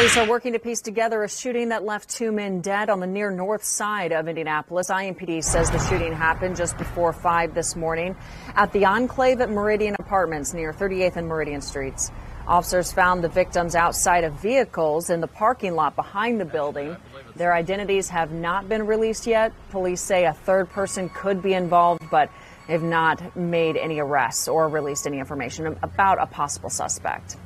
Police are working to piece together a shooting that left two men dead on the near north side of Indianapolis. IMPD says the shooting happened just before 5 this morning at the Enclave at Meridian Apartments near 38th and Meridian Streets. Officers found the victims outside of vehicles in the parking lot behind the building. Their identities have not been released yet. Police say a third person could be involved, but have not made any arrests or released any information about a possible suspect.